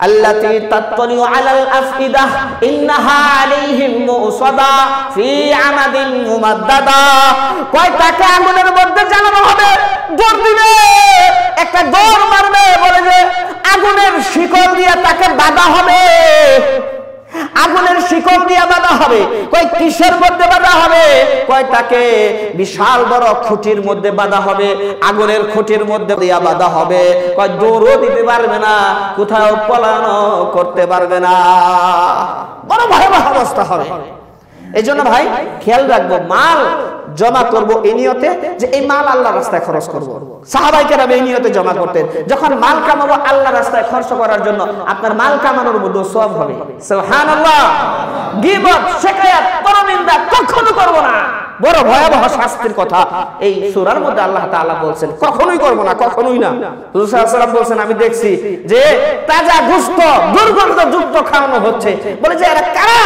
التي تطلع على الأفئدة إنها عليهم مؤصدة في عمد ممددة কয়টাকে আগুনের মধ্যে জ্বালানো হবে দৌড় দিবে একটা দৌড় মারবে বলে যে আগুনের শিকল দিয়ে তাকে বাধা হবে আগুনের শিকল দিয়ে বাঁধা হবে, কয় কিসের মধ্যে বাঁধা হবে? কয় তাকে বিশাল বড় খুঁটির মধ্যে বাঁধা হবে, আগুনের খুঁটির মধ্যে দিয়া বাঁধা হবে। কয় দৌড়ও দিতে পারবে না, কোথাও পলানো করতে পারবে না। বড় ভয়াবহ অবস্থা হবে। এই জন্য ভাই, খেয়াল রাখব, মাল জমা করব এই নিয়তে যে এই মাল আল্লাহ রাস্তায় খরচ করব। সাহাবাইকেরা এই নিয়তে জমা করতেন। যখন মাল কামাবো আল্লাহ রাস্তায় খরচ করার জন্য, আপনার মাল কামানোর মধ্যে সব হবে। কখনো না। বড় ভয়াবহ শাস্তির কথা এই সূরার মধ্যে আল্লাহ বলছেন। কখনোই করব না, কখনোই না। বলছেন, আমি দেখছি যে তাজা গোশত দুর্গন্ধ যুক্ত খাওয়ানো হচ্ছে। বলে যে এরা কারা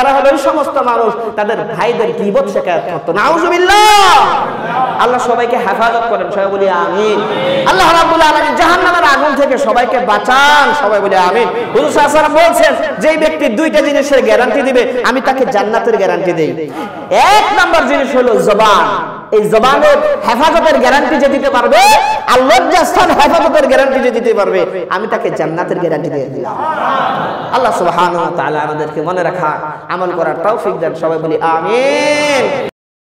এরা হলো ওই সমস্ত মানুষ, তাদের ভাইদের গীবত শিকায়াত করতো নাউজুবিল্লাহ! আল্লাহ সবাইকে হেফাজত করেন, সবাই বলি আমিন। আল্লাহ রাব্বুল আলামিন জাহান্নামের আগুন থেকে সবাইকে বাঁচান, সবাই বলি আমিন। হুজুর সাল্লাল্লাহু বলছেন, যেই ব্যক্তি দুইটা জিনিসের গ্যারান্টি দিবে, আমি তাকে জান্নাতের গ্যারান্টি দেই। এক নাম্বার জিনিস হলো জবান। এই জবানের হেফাজতের গ্যারান্টি যে দিতে পারবে, আর লজ্জাস্থান হেফাজতের গ্যারান্টি যে দিতে পারবে, আমি তাকে জান্নাতের গ্যারান্টি দিয়ে দিলাম। আল্লাহ সুবহান তাআলা আমাদেরকে মনে রাখা আমল করার তৌফিক দেন সবাই বলি আমিন।